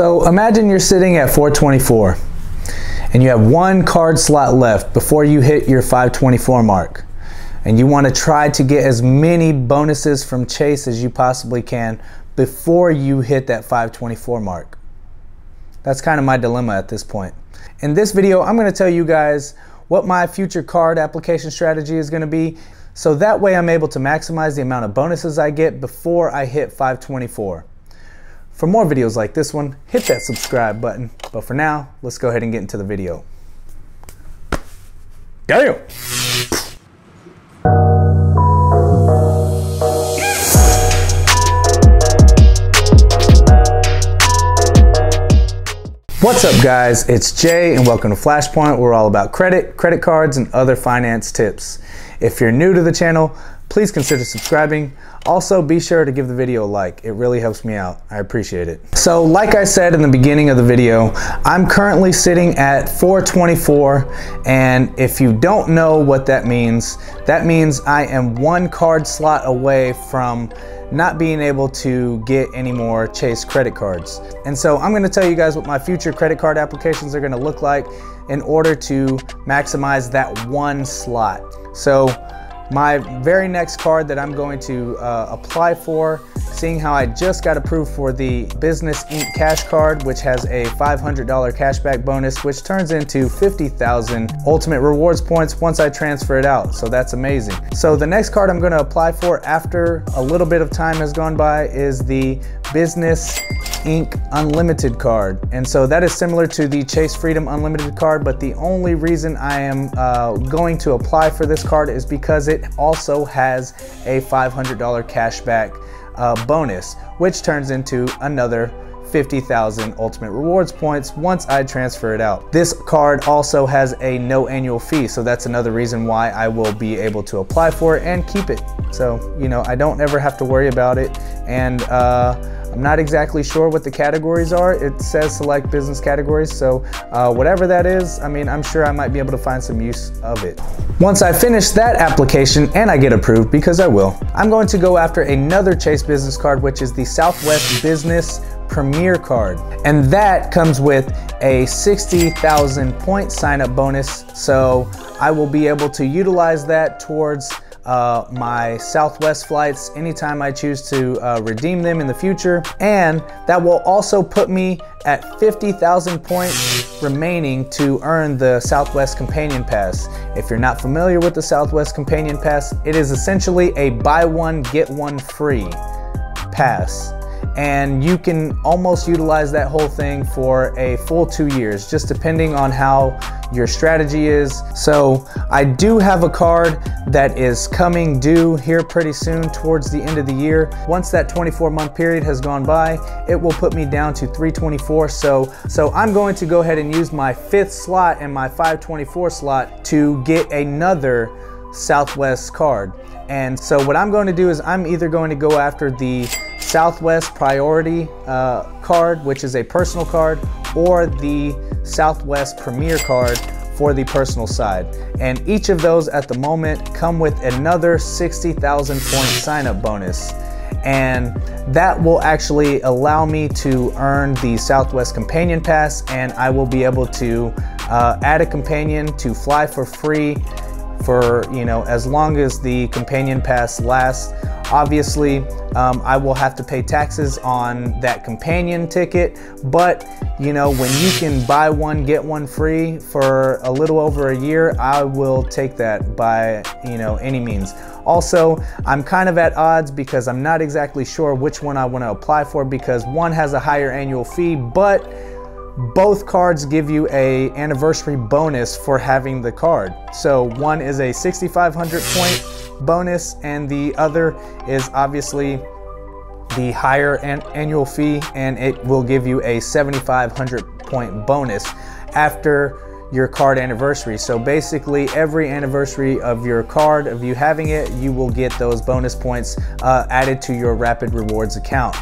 So imagine you're sitting at 424 and you have one card slot left before you hit your 524 mark. And you want to try to get as many bonuses from Chase as you possibly can before you hit that 524 mark. That's kind of my dilemma at this point. In this video, I'm going to tell you guys what my future card application strategy is going to be. So that way I'm able to maximize the amount of bonuses I get before I hit 524. For more videos like this one, hit that subscribe button. But for now, let's go ahead and get into the video. Damn! What's up guys, it's Jay and welcome to Flashpoint. We're all about credit, credit cards, and other finance tips. If you're new to the channel, please consider subscribing. Also, be sure to give the video a like. It really helps me out. I appreciate it. So like I said in the beginning of the video, I'm currently sitting at 424 and if you don't know what that means, that means I am one card slot away from not being able to get any more Chase credit cards. And so I'm gonna tell you guys what my future credit card applications are gonna look like in order to maximize that one slot. So my very next card that I'm going to uh, apply for, seeing how I just got approved for the Business Ink Cash Card, which has a $500 cashback bonus, which turns into 50,000 Ultimate Rewards points once I transfer it out. So that's amazing. So the next card I'm gonna apply for after a little bit of time has gone by is the Business Ink Unlimited card. And so that is similar to the Chase Freedom Unlimited card, but the only reason I am uh, going to apply for this card is because it also has a $500 cashback uh, bonus, which turns into another 50,000 ultimate rewards points once I transfer it out. This card also has a no annual fee, so that's another reason why I will be able to apply for it and keep it. So, you know, I don't ever have to worry about it. And uh, I'm not exactly sure what the categories are. It says select business categories, so uh, whatever that is, I mean, I'm sure I might be able to find some use of it. Once I finish that application and I get approved, because I will, I'm going to go after another Chase business card, which is the Southwest Business Premier card. And that comes with a 60,000 point sign up bonus. So I will be able to utilize that towards uh, my Southwest flights anytime I choose to uh, redeem them in the future. And that will also put me at 50,000 points remaining to earn the Southwest Companion Pass. If you're not familiar with the Southwest Companion Pass, it is essentially a buy one, get one free pass and you can almost utilize that whole thing for a full two years, just depending on how your strategy is. So I do have a card that is coming due here pretty soon towards the end of the year. Once that 24 month period has gone by, it will put me down to 324. So, so I'm going to go ahead and use my fifth slot and my 524 slot to get another Southwest card. And so what I'm going to do is I'm either going to go after the Southwest Priority uh, card, which is a personal card, or the Southwest Premier card for the personal side. And each of those at the moment come with another 60,000 point sign up bonus. And that will actually allow me to earn the Southwest Companion Pass and I will be able to uh, add a companion to fly for free for, you know, as long as the companion pass lasts. Obviously, um, I will have to pay taxes on that companion ticket, but you know, when you can buy one, get one free for a little over a year, I will take that by, you know, any means. Also, I'm kind of at odds because I'm not exactly sure which one I want to apply for because one has a higher annual fee, but both cards give you a anniversary bonus for having the card. So one is a 6,500 point bonus and the other is obviously the higher an annual fee and it will give you a 7,500 point bonus after your card anniversary. So basically every anniversary of your card, of you having it, you will get those bonus points uh, added to your Rapid Rewards account.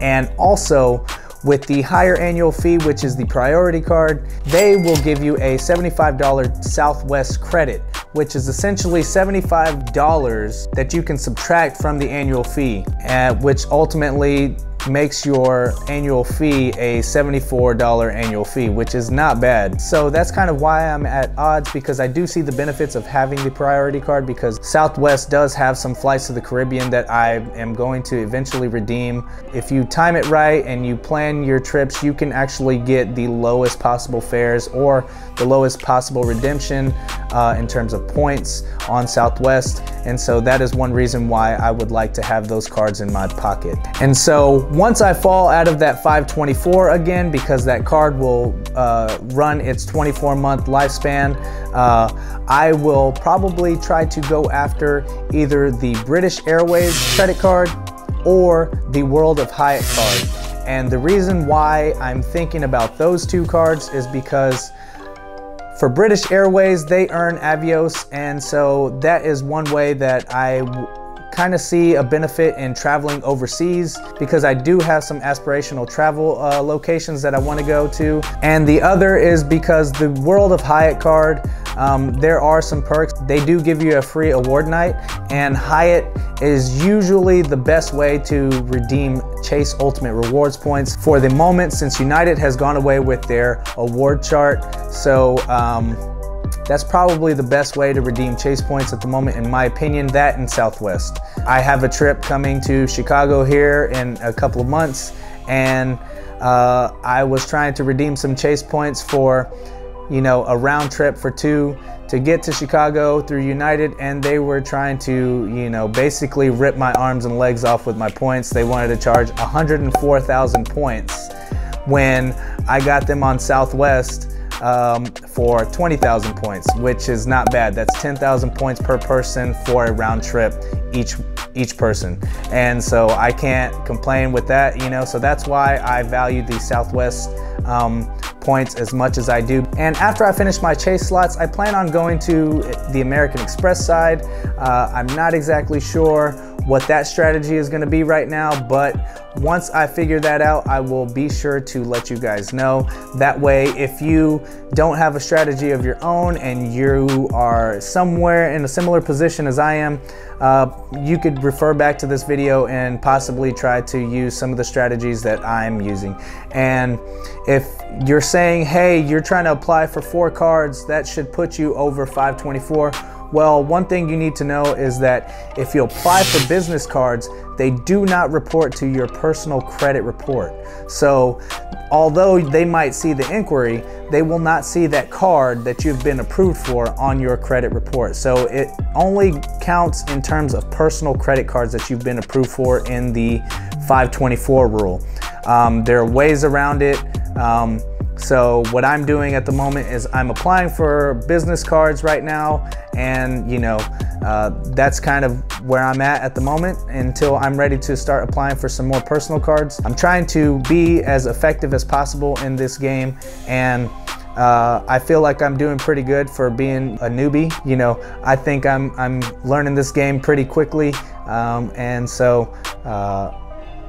And also, with the higher annual fee, which is the priority card, they will give you a $75 Southwest credit, which is essentially $75 that you can subtract from the annual fee, uh, which ultimately makes your annual fee a $74 annual fee, which is not bad. So that's kind of why I'm at odds because I do see the benefits of having the priority card because Southwest does have some flights to the Caribbean that I am going to eventually redeem. If you time it right and you plan your trips, you can actually get the lowest possible fares or the lowest possible redemption uh, in terms of points on Southwest. And so that is one reason why I would like to have those cards in my pocket. And so once I fall out of that 524 again, because that card will uh, run its 24 month lifespan, uh, I will probably try to go after either the British Airways credit card or the World of Hyatt card. And the reason why I'm thinking about those two cards is because for British Airways, they earn Avios, and so that is one way that I kind of see a benefit in traveling overseas because I do have some aspirational travel uh, locations that I want to go to. And the other is because the World of Hyatt card, um, there are some perks. They do give you a free award night, and Hyatt is usually the best way to redeem Chase Ultimate Rewards points for the moment since United has gone away with their award chart. So, um, that's probably the best way to redeem Chase points at the moment, in my opinion, that and Southwest. I have a trip coming to Chicago here in a couple of months, and uh, I was trying to redeem some Chase points for, you know, a round trip for two to get to Chicago through United, and they were trying to, you know, basically rip my arms and legs off with my points. They wanted to charge 104,000 points when I got them on Southwest um, for 20,000 points, which is not bad. That's 10,000 points per person for a round trip each each person. And so I can't complain with that, you know, so that's why I value the Southwest um, points as much as I do. And after I finish my chase slots, I plan on going to the American Express side. Uh, I'm not exactly sure what that strategy is gonna be right now, but once I figure that out, I will be sure to let you guys know. That way, if you don't have a strategy of your own and you are somewhere in a similar position as I am, uh, you could refer back to this video and possibly try to use some of the strategies that I'm using. And if you're saying, hey, you're trying to apply for four cards, that should put you over 524 well, one thing you need to know is that if you apply for business cards, they do not report to your personal credit report. So, although they might see the inquiry, they will not see that card that you've been approved for on your credit report. So, it only counts in terms of personal credit cards that you've been approved for in the 524 rule. Um, there are ways around it. Um, so what I'm doing at the moment is I'm applying for business cards right now and you know, uh, that's kind of where I'm at at the moment until I'm ready to start applying for some more personal cards. I'm trying to be as effective as possible in this game and uh, I feel like I'm doing pretty good for being a newbie. You know, I think I'm, I'm learning this game pretty quickly. Um, and so uh,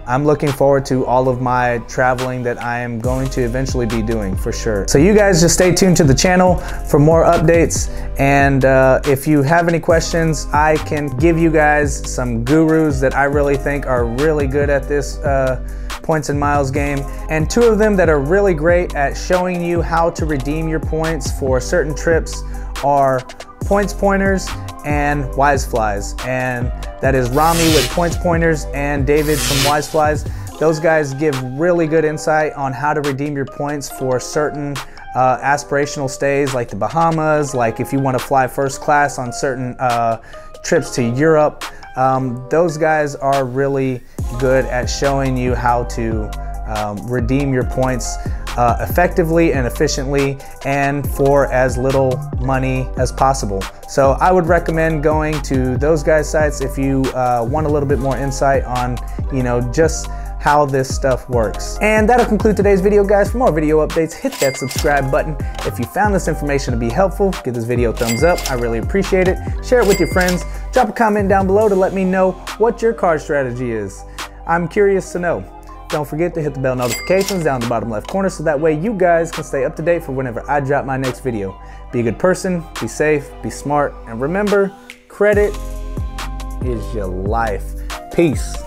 I'm looking forward to all of my traveling that I am going to eventually be doing for sure. So you guys just stay tuned to the channel for more updates. And uh, if you have any questions, I can give you guys some gurus that I really think are really good at this uh, points and miles game. And two of them that are really great at showing you how to redeem your points for certain trips are Points Pointers and Wise Flies. And that is Rami with Points Pointers and David from Wise Flies. Those guys give really good insight on how to redeem your points for certain uh, aspirational stays like the Bahamas, like if you want to fly first class on certain uh, trips to Europe. Um, those guys are really good at showing you how to um, redeem your points uh, effectively and efficiently and for as little money as possible. So I would recommend going to those guys' sites if you uh, want a little bit more insight on, you know, just how this stuff works. And that'll conclude today's video, guys. For more video updates, hit that subscribe button. If you found this information to be helpful, give this video a thumbs up. I really appreciate it. Share it with your friends. Drop a comment down below to let me know what your card strategy is. I'm curious to know. Don't forget to hit the bell notifications down the bottom left corner so that way you guys can stay up to date for whenever I drop my next video. Be a good person, be safe, be smart, and remember, credit is your life. Peace.